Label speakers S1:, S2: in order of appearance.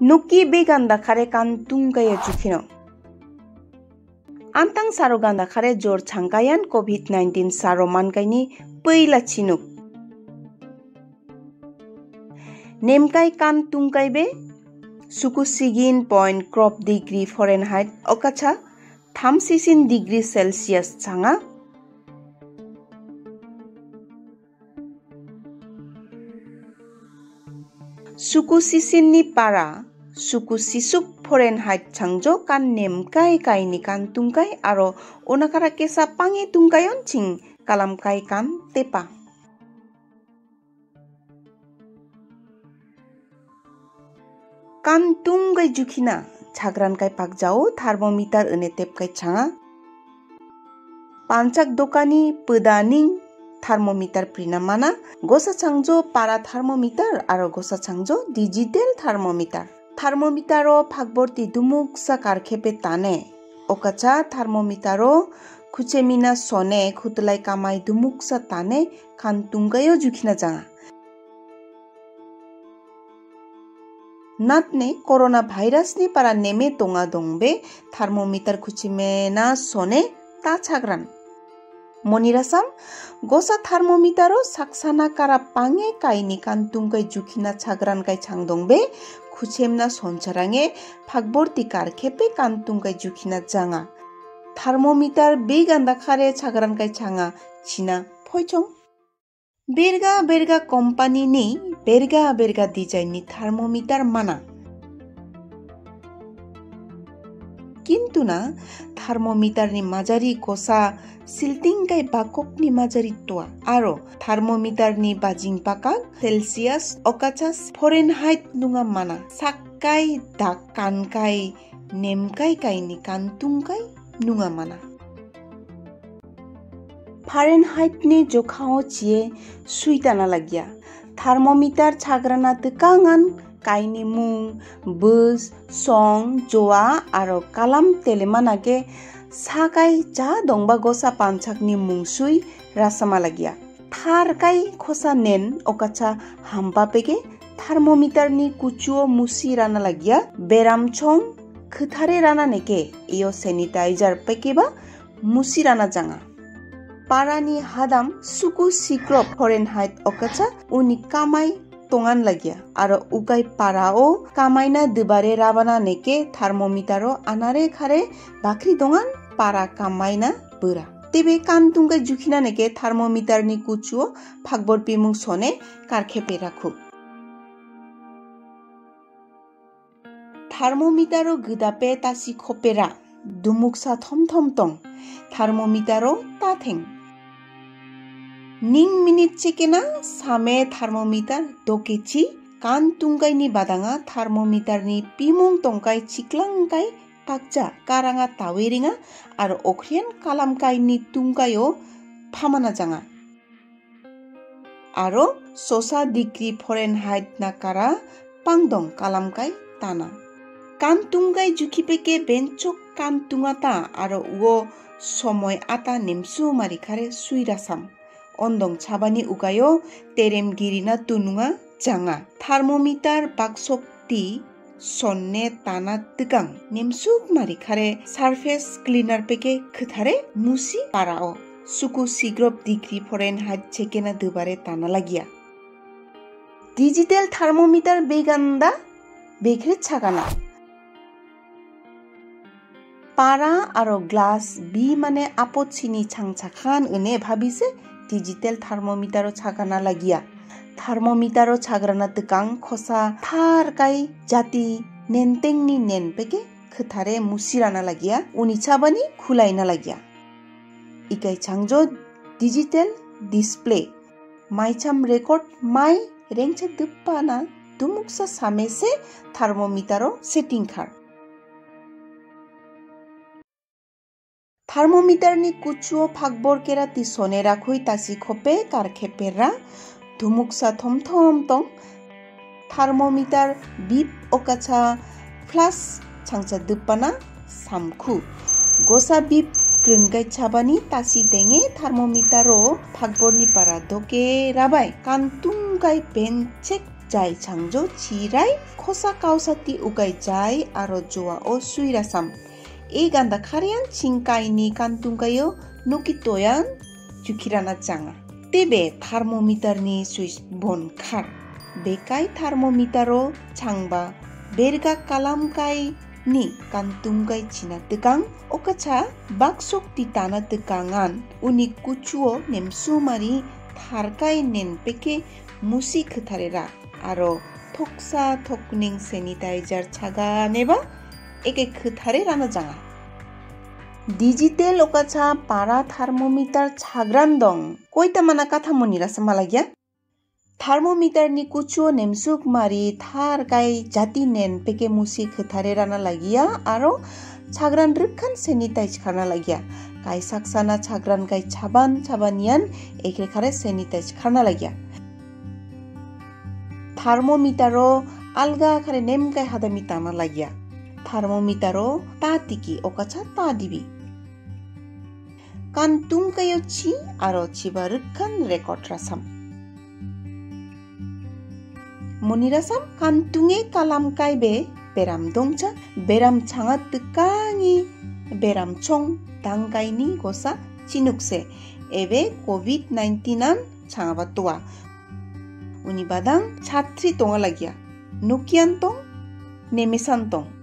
S1: be ganda khare kan tungkaya jukhino antang saro ganda khare jor changkayan covid 19 saro mankaini peila chinuk nemkai kan tungkai be suku sigin point crop degree fahrenheit okacha tham sisin degree celsius changa suku sisin ni para suku sisuk foreign hait changjo kan nem kai kai ni kan tungkai aro onakara kesa pange tungkai ching kalam kai kan tepa kan tunggai jukina jagran kai pak termometer thermometer ene tep kai changa ni dokani termometer thermometer mana gosa cangjo para termometer aro gosa cangjo digital termometer. Thermometer. ফাকবর্তি দুমুক সাকার খেপে তানে ওকাচা থার্মোমিটারও খুচেমিনা সনে খুতলাই কামাই দুমুক সা তানে খান তুঙ্গাইও জুখিনা জাঙা নাতনে corona ভাইরাসনি পারা নেমে তোঙা দংবে থার্মোমিটার খুচিমেনা সনে তা ছাগ্রান মনিরাসাম, গোসা থার্মোমিটারও সাকসানা কারা পাঙে কাইনি কান তুঙ্গাই জুখিনা ছাগ্রান কাই ছাংদংবে, খুচেমনা সঞ্চারাঙে ফাকবর্তি কারখেপে কান্তুংকাই জুখিনা জাঙা। থার্মোমিটার বে গান্দা খারে ছাগরানকাই ছাঙা, চিনা ফয়চং বেরগা বেরগা কোম্পানিনি বেরগা বেরগা ডিজাইননি থার্মোমিটার মানা। কিন্তু না থার্মোমিটারনি মাজারি Kosa siltingkai bakokni majari tua aro thermometerni bajing pakak celsius okachas fahrenheit nunga mana sakkai dak kankai nemkai kaini kantungkai nunga mana Fahrenheit নি জোখাও চিয়ে সুইটানা লাগিয়া থার্মোমিটার ছাগ্রানা তেকাঙান কাইনি মুং, বুজ সং জোয়া আরও কালাম তেলেমানাকে sakai cha dongba gosa panchakni mungsui rasamalagia tharkai khosa nen okacha hamba pege থার্মোমিটারনি কুচুও মুসি রানা লাগিয়া। বেরাম ছং খুথারে রানা নেকে ইয় sanitiser পেকেবা মুসি রানা জাঙা। পারানি হাদাম সুকু সিক্রপ ফরেন হাইট অকাচা উনি কামাই tongan lagia aro ugai parao kamaina dibare rabana neke thermometero anare khare bakri dongan para kamaina bura tebe kantunga jukhina neke thermometer ni kuchuo phagbor pimung sone karkhepe rakhu থার্মোমিটারও গিদাপে Tashi খোপেরা দুমুকসা থম থম টং থার্মোমিটারও তাথেং ning minit chekena same thermometer dokechi kan tungkai ni badanga thermometer ni pimung tongkai chiklangkai pakja karanga taweringa aro okrian kalamkai ni tungkayo phamana janga aro sosa degree fahrenheit na kara pangdong kalamkai tana কান তুঙ্গাই জুখিপেকে বেঞ্চক কান তুঙাতা আর ও সময় আতা নেমসু মারিখারে সুইরাসাম ondong chabani ugayo terem girina tununga janga thermometer baksok ti sonne tana tigang nemsuk mari khare surface cleaner peke khthare musi parao suku sigrop degree fahrenheit chekena dubare tana lagia digital thermometer beganda বেঘরে ছাগানা পারা আর glass B মানে আপদ চিনি ছাংছা খান এনে ভাবিছে thermometer o chagana lagia thermometer o chagrana tukang khosa thar kai jati nenteng ni nen peke khthare musirana lagia uni chabani khulaina lagia ikai changjo digital display মাইছাম record মাই রেংছে দুপ্পানা দুমুকসা সামেসে থার্মোমিটারও সেটিং খার কুচুও ফাকবরকেরা তি সনে রাখুই তাসি খপে কার খেপেরা ধুমুকসা থম থম তং থার্মোমিটার বিপ ওকাছা ফ্লাস ছাংচা দুপানা সামখু গোসা বিপ ক্রুনগাই ছাবানি তাসি দেঙে থার্মোমিটারও ফাকবরনি পারা দোকে রাবাই কান্তুংগাই বেনচেক jai changjo, chirai, khosa kausati ugai jai, aro joa o Eganda karian chinkai ni kantungayo nokitoyan jukirana changa. Tebe thermometer ni switch bon khar. Bekai thermometer o changba berga kalamkai ni kantungai china tekang okacha baksok titana tekangan uni kuchuo nemsumari tharkai nenpeke 무시 그타레라 아로 톡사 톡닝 세니타이저 차가 네바 sanitizer chaga neba eke khathare rana janga digital okacha para thermometer chagran dong koita mana katha monira samalagya থার্মোমিটারনি কুচুও নেমসুক মারি থার গাই জাতি নেন পেকে মুসি খোথারে রানা লাগিয়া আরও ছাগ্রান রুখান সেনিটাইজ খানা লাগিয়া গাই সাকসানা ছাগ্রান গাই ছাবান ছাবানিয়ান একে খারে সেনিটাইজ খানা লাগিয়া থার্মোমিটারও আলগা খারে নেম গাই হাদামি টানা লাগিয়া タロターティキオカチャターディビカントゥンカヨチアロチバルカンレコトラサム Monirasam kantunge kalam kaibe beram dongcha beram changat tekangi beram chong tangkai ni gosa cinukse. ebe covid 19 cangat changaba tua uni badang chatri tonga lagia. Nukian tong nemesan tong.